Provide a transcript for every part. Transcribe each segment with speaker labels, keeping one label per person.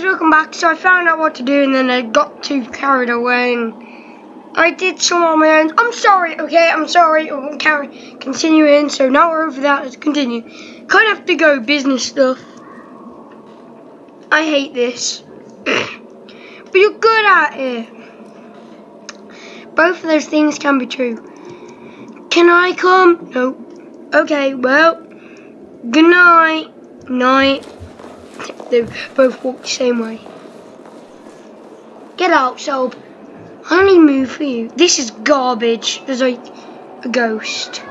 Speaker 1: guys, welcome back. So I found out what to do and then I got too carried away and I did some on my own. I'm sorry, okay, I'm sorry. I won't carry, continuing. So now we're over that, let's continue. Kind of have to go business stuff. I hate this. but you're good at it. Both of those things can be true. Can I come? No. Okay, well, good night. Night. They both walk the same way. Get out, Soap. I only move for you. This is garbage. There's like a ghost.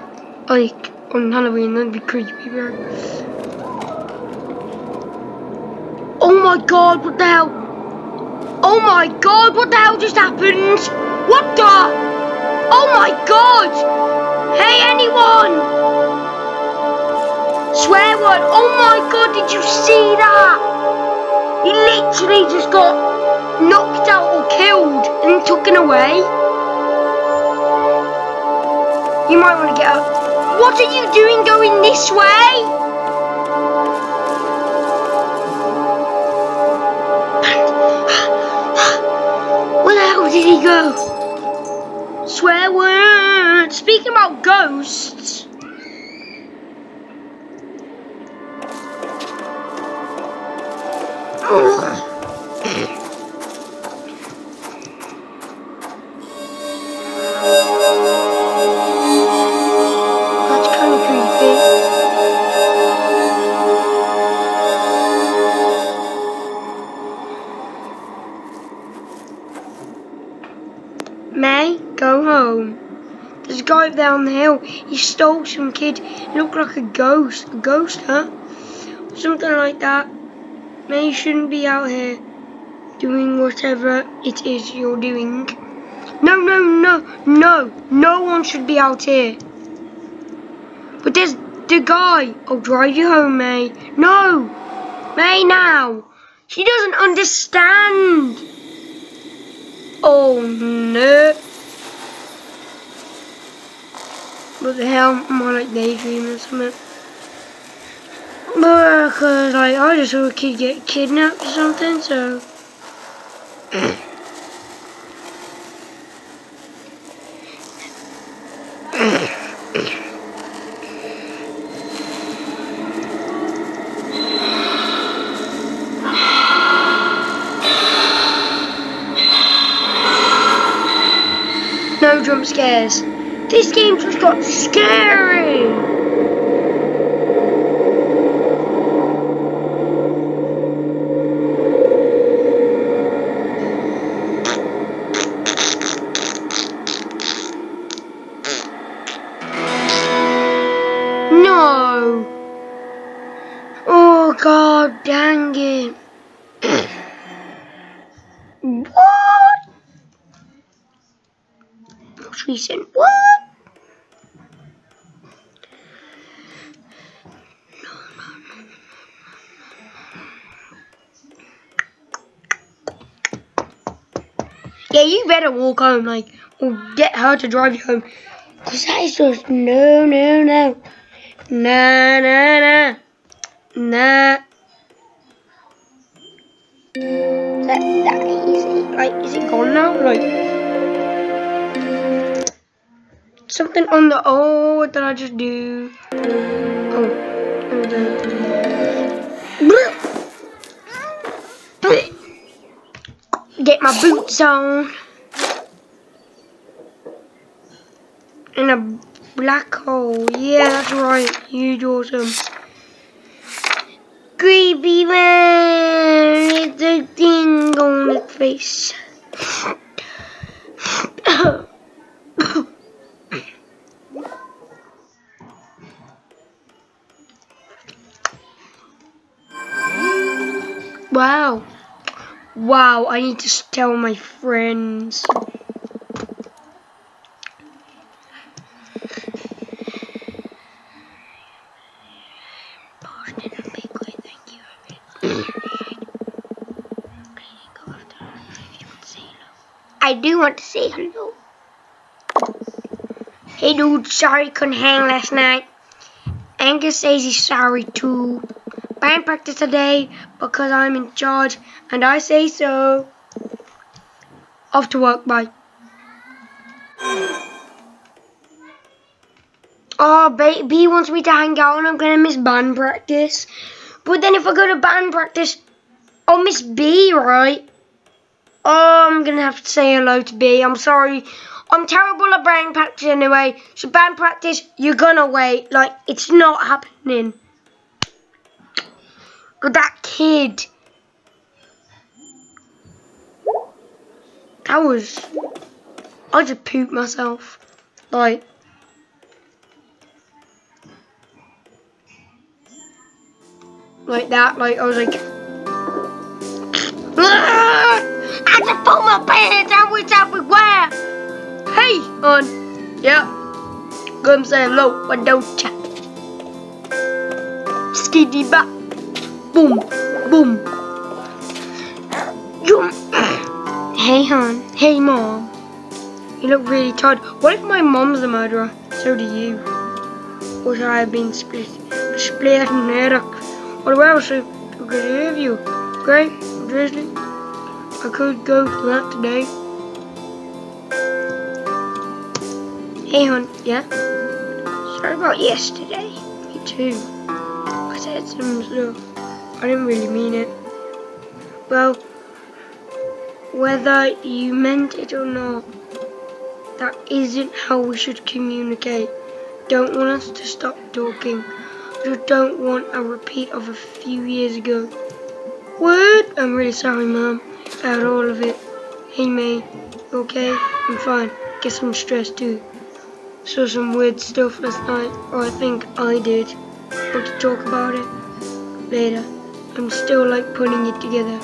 Speaker 1: Like on Halloween, that'd be creepy, bro. Oh my god, what the hell? Oh my god, what the hell just happened? What the? Oh my god! Hey, anyone! Swear word. Oh my god, did you see that? He literally just got knocked out or killed and taken away. You might want to get up. What are you doing going this way? Where the hell did he go? Swear word. Speaking about ghosts. There's a guy up there on the hill. He stole some kid. He looked like a ghost. A ghost, huh? Something like that. Mae, you shouldn't be out here doing whatever it is you're doing. No, no, no, no. No one should be out here. But there's the guy. I'll drive you home, Mae. No! Mae, now! She doesn't understand! Oh, no. What the hell? I'm I like daydreaming or something? But, uh, cause like, I just saw a kid get kidnapped or something, so. No jump scares. This game just got scary. No. Oh god dang it. what? Most recent. What? Yeah, you better walk home, like, or get her to drive you home. Cause that is just no, no, no, nah, nah, nah, nah. That that easy. Like, is it gone now? Like, something on the. Oh, what did I just do? Oh, oh Get my boots on. In a black hole. Yeah, that's right. Huge awesome. Creepy man. It's a thing on his face. wow. Wow, I need to tell my friends. I do want to say hello. Hey dude, sorry couldn't hang last night. Angus says he's sorry too. Band practice today because I'm in charge and I say so. Off to work, bye. Oh, Bea, Bea wants me to hang out and I'm going to miss band practice. But then if I go to band practice, I'll miss Bea, right? Oh, I'm going to have to say hello to Bea. I'm sorry. I'm terrible at band practice anyway. So band practice, you're going to wait. Like, it's not happening. But that kid. That was... I just pooped myself. Like... Like that, like I was like... I just pulled my pants out with everywhere! Hey, on. Yeah. Come say hello, why don't ya? Skiddy bop. Boom, boom. You... hey, hon. Hey, mom. You look really tired. What if my mom's the murderer? So do you. Or should I have been split? Split in Eric. What I could hear you? Great, Drizzly. I could go to that today. Hey, hon. Yeah? Sorry about yesterday. Me too. I said some stuff. I didn't really mean it. Well, whether you meant it or not, that isn't how we should communicate. Don't want us to stop talking. Just don't want a repeat of a few years ago. What? I'm really sorry, Mom, about all of it. Hey, Mae. Okay? I'm fine. Guess I'm stressed too. Saw some weird stuff last night, or I think I did. Want to talk about it? Later. I'm still like putting it together.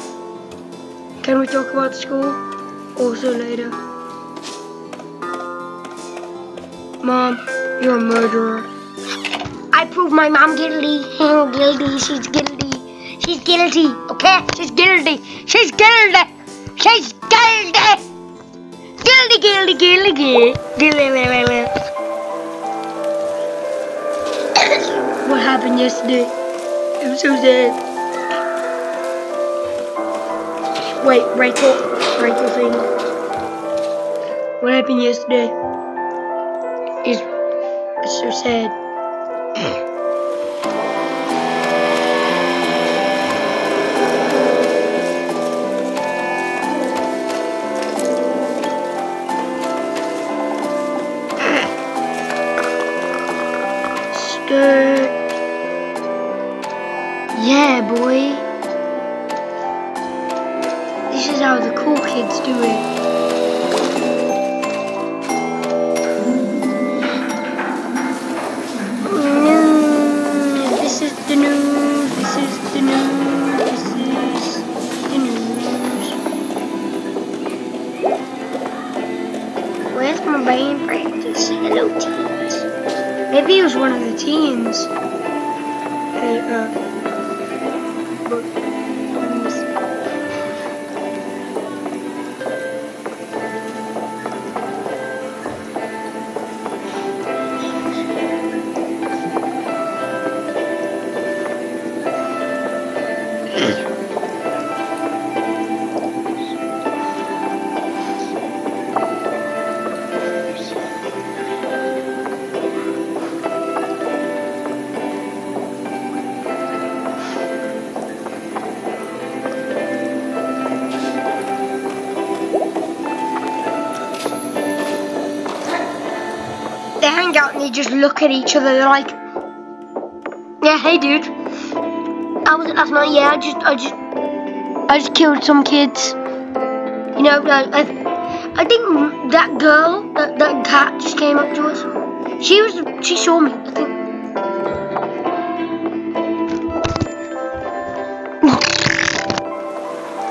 Speaker 1: Can we talk about school? Also later. Mom, you're a murderer. I proved my mom guilty. guilty. She's guilty. She's guilty. Okay? She's guilty. She's guilty. She's guilty. Guilty, guilty, guilty, guilty. Guilty. what happened yesterday? I'm so sad. Wait, Rachel. Rachel thing. What happened yesterday? Is it's so sad. One of the teens. Hey, uh. Hang out and they just look at each other. They're like, "Yeah, hey, dude. I was last night? Yeah, I just, I just, I just killed some kids. You know, I, I think that girl, that that cat, just came up to us. She was, she saw me. I think.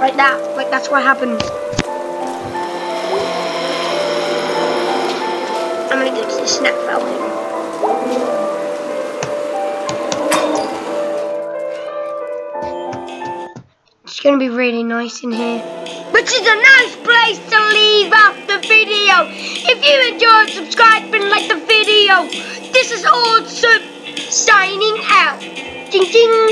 Speaker 1: like that, like that's what happened. It's gonna be really nice in here. Which is a nice place to leave out the video. If you enjoyed, subscribe and like the video. This is awesome. Signing out. Ding ding.